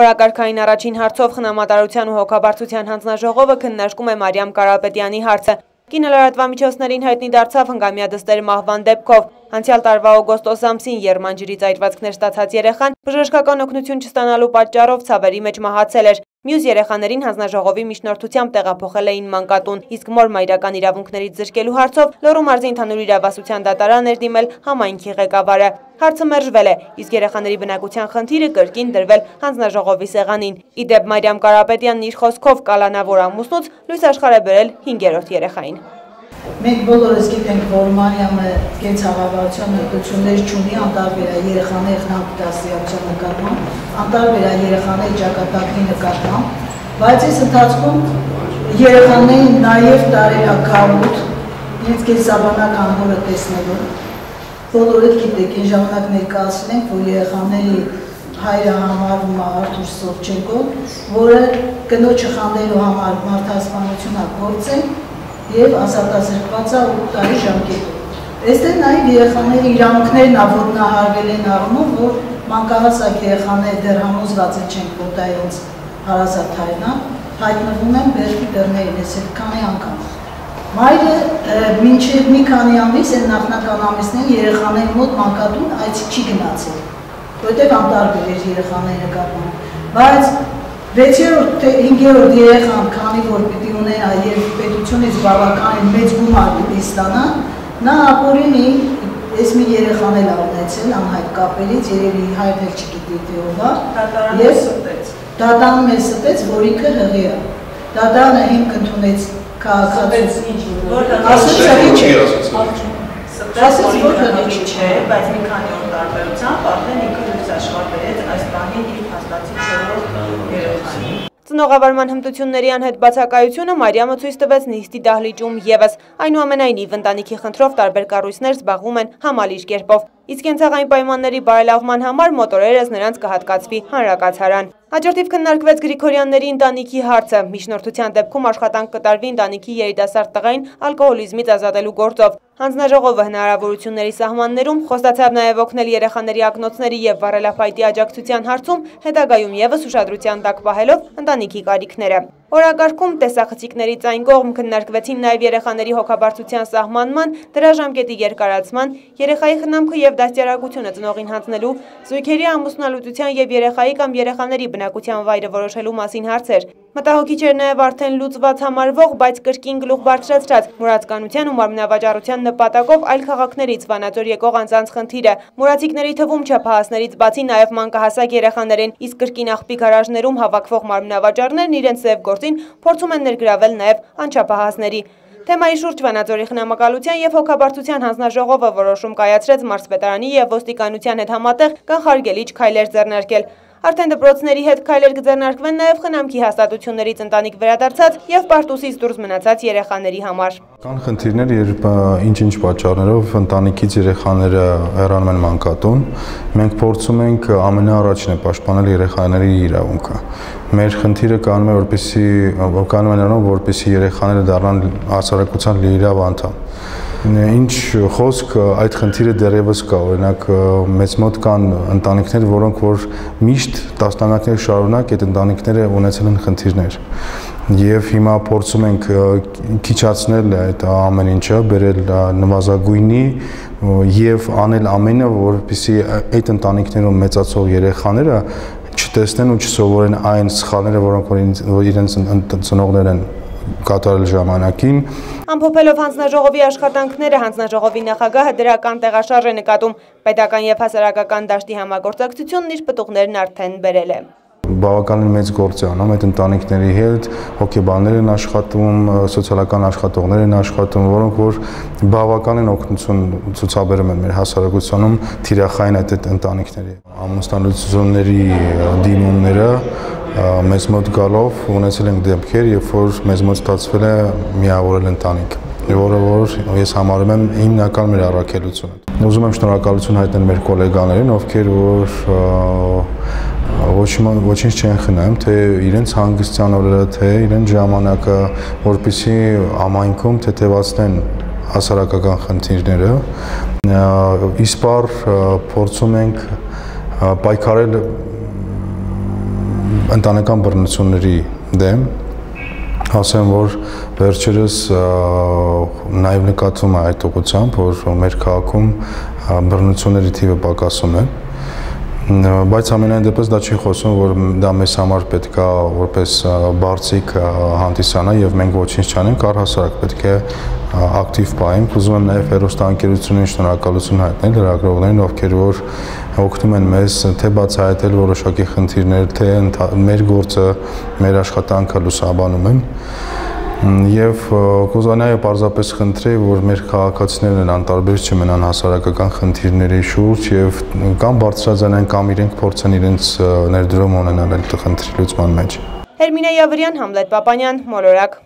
Օրակարգային առաջին հարցով խնամատարության ու հոգաբարձության հանձնաժողովը քննարկում է Մարիամ Կարապետյանի հարցը։ Կինը լրատվամիջոցներին հայտնի դարձավ հնգամյա դստեր մահվան դեպքով։ Անցյալ տարվա օգոստոս ամսին երմանջրից այրվածքներ ստացած երեխան բժշկական օգնություն չստանալու պատճառով ցավերի մեջ մահացել էր։ Մյուս երեխաներին հանձնաժողովի միջնորդությամբ տեղափոխել էին մանկատուն, իսկ մոր մայրական իրավունքներից զրկելու հարցով Լոռու մարզի ընդհանուր իրավասության դատարան էր դիմել համայնքի ղեկավարը։ Հարցը մերժվել է, իսկ երեխաների բնակության խնդիրը կրկին դրվել հանձնաժողովի սեղանին։ Իդեպ Մարիամ Կարապետյանն իր խոսքով կալանավոր ամուսնուց լույս աշխարհ է բերել 5-րդ երեխային։ Մենք բոլորս գիտենք, որ Մարիամը կենցաղավարության հմտություններ չունի, անտարբեր երեխաների դաստիարակության նկատմամբ, անտարբեր երեխաների ճակատագրի նկատմամբ, բայց այս ընթացքում երեխաներին նաև տարել գաղութ, իրենց կենսաբանական հորը տեսնելու, բոլորը գիտեք, այն ժամանակ ներկայացնենք, որ երեխաների հայրը համարվում է Արթուր Սովչենկո, որը կնոջը խանդելու համար մարդասպանություն է գործել եւ ազատազրկված է 8 տարի ժամկետով։ Այստեղ նաեւ երեխաների իրավունքներն ավորտնահարվել են առումով, որ մանկահասակ երեխաները դեռ համոզված չեն, որ դա իրենց հարազատ հայրն է, հայտնվում են բերքի դռներին, այս քանի անգամ։ Մայրը մինչև մի քանի ամիս են նախնական ամիսներին երեխաների մոտ մանկատուն այց չի գնացել, որտեղ անտարբեր էր երեխաների նկատմամբ։ Բայց 6-րդ թե 5-րդ երեխան, քանի որ պիտի ունենա եւ պետությունից բավականին մեծ գումար պիտի ստանա, նա ապօրինի ես մի երեխան էլ ունեցել անհայտ կապելից, երևի հայրն էլ չգիտի թե ով է։ Դատարանը ստեց։ Դատարանը մեզ ստեց, որ ինքը հղի է։ Դատարանը հիմք ընդունեց քաղաքացու։ հղի չէ։ Ասեց որ հղի չէ, բայց մի քանի օր տարբերությամբ արդեն ինքը լույս աշխարհ բերեց այս հաստատի 4-րդ երեխային։ Ծնողավարման հմտությունների անհետ բացակայությունը Մարիամը ցույց տվեց նիստի դահլիճում եւս։ Այնուամենայնիվ ընտանիքի խնդրով տարբեր կառույցներ զբաղվում են համալիր կերպով։ Իսկ կենցաղային պայմանների բարելավման համար մոտորերս նրանց կհատկացվի հանրակացարան։ Հաջորդիվ քննարկվեց Գրիգորյանների ընտանիքի հարցը։ Միջնորդության դեպքում աշխատանք կատարվի ընտանիքի երիտասարդ տղային ալկոհոլիզմից ազատելու գործով։ Հանձնաժողովը հնարավորությունների սահմաններում խոստացավ նաև օգնել երեխաների ակնոցների եւ վառելափայտի աջակցության հարցում, հետագայում եւս ուշադրության տակ պահելով ընտանիքի կարիքները։ Օրակարգում տեսախցիկներից այն կողմ քննարկվեցին նաև երեխաների հոգաբարձության սահմանման, դրա ժամկետի երկարացման, երեխայի խնամքը եւ դաստիարակությունը ծնողին հանձնելու, զույգերի ամուսնալուծության եւ երեխայի կամ երեխաների բնակության վայրը որոշելու մասին հարցեր։ Մտահոգիչ էր նաև արդեն լուծված համարվող, բայց կրկին գլուխ բարձրացրած մուրացկանության ու մարմնավաճառության նպատակով այլ քաղաքներից Վանաձոր եկող անձանց խնդիրը։ Մուրացիկների թվում չափահասներից բացի նաև մանկահասակ երեխաներին, իսկ կրկին աղբի գարաժներում հավաքվող մարմնավաճառներն իրենց ձև գործին փորձում են ներգրավել նաև անչափահասների։ Թեմայի շուրջ Վանաձորի խնամակալության եւ հոգաբարձության հանձնաժողովը որոշում կայացրեց մարզպետարանի եւ ոստիկանության հետ համատեղ կանխարգելիչ քայլեր ձեռնարկել։ Արդեն դպրոցների հետ քայլեր կձեռնարկվեն նաև խնամքի հաստատություններից ընտանիք վերադարձած եւ պարտուսից դուրս մնացած երեխաների համար։ Կան խնդիրներ, երբ ինչ-ինչ պատճառներով ընտանիքից երեխաները հեռանում են մանկատուն, մենք փորձում ենք ամենաառաջինը պաշտպանել երեխաների իրավունքը։ Մեր խնդիրը կանում է որպեսի կանում է նրանով, որպեսի երեխաները դառնան հասարակության լիիրավ անդամ ինչ խոսք այդ խնդիրը դեռևս կա օրինակ մեծ մոտ կան ընտանիքներ որոնք որ միշտ տասնամյակներ շարունակ այդ ընտանիքները ունեցել են խնդիրներ եւ հիմա փորձում ենք քիչացնել այդ ամեն ինչը բերել նվազագույնի եւ անել ամենը որպեսզի այդ ընտանիքներում մեծացող երեխաները չտեսնեն ու չսովորեն այն սխալները որոնք որ իրենց ծնողներ են կատարել ժամանակին։ Ամփոփելով հանձնաժողովի աշխատանքները հանձնաժողովի նախագահը դրական տեղաշարժ է նկատում, պետական եւ հասարակական դաշտի համագործակցությունն իր պտուղներն արդեն բերել է բավականին մեծ գործ է անում այդ ընտանիքների հետ, հոգեբաններ են աշխատում, սոցիալական աշխատողներ են աշխատում, որոնք որ բավականին օգնություն ցուցաբերում են մեր հասարակությունում թիրախային այդ ընտանիքների։ Ամուսնալուծությունների դիմումները մեզ մոտ գալով ունեցել ենք դեպքեր, երբ որ մեզ մոտ ստացվել է միավորել ընտանիք որը որ ես համարում եմ հիմնական մեր առաքելությունը։ Ուզում եմ շնորհակալություն հայտնել մեր գոլեգաներին, ովքեր որ ոչ ոչինչ չեն խնայում, թե իրենց հանգստյան օրերը, թե իրենց ժամանակը, որպիսի ամայնքում թեթևացնեն հասարակական խնդիրները։ Իսպար փորձում ենք պայքարել ընտանեկան բռնությունների դեմ ասեմ, որ վերջերս նաև նկատվում է այդ ուղղությամբ, որ մեր քաղաքում բռնությունների թիվը պակասում է բայց ամենայն դեպս դա չի խոսում, որ դա մեզ համար պետք է որպես բարձիկ հանդիսանա եւ մենք ոչինչ չանենք, առհասարակ պետք է ակտիվ պահենք։ Ուզում եմ նաեւ հերոստանգերությունին շնորհակալություն հայտնել լրագրողներին, ովքեր որ օգնում են մեզ թե բացահայտել որոշակի խնդիրներ, թե մեր գործը, մեր աշխատանքը լուսաբանում են եւ կուզանայի պարզապես խնդրեի որ մեր քաղաքացիներն անտարբեր չմնան հասարակական խնդիրների շուրջ եւ կամ բարձրաձանեն կամ իրենք փորձեն իրենց ներդրում ունենալ այդ խնդրի լուծման մեջ Հերմինե Յավրյան, Համլետ Պապանյան, Մոլորակ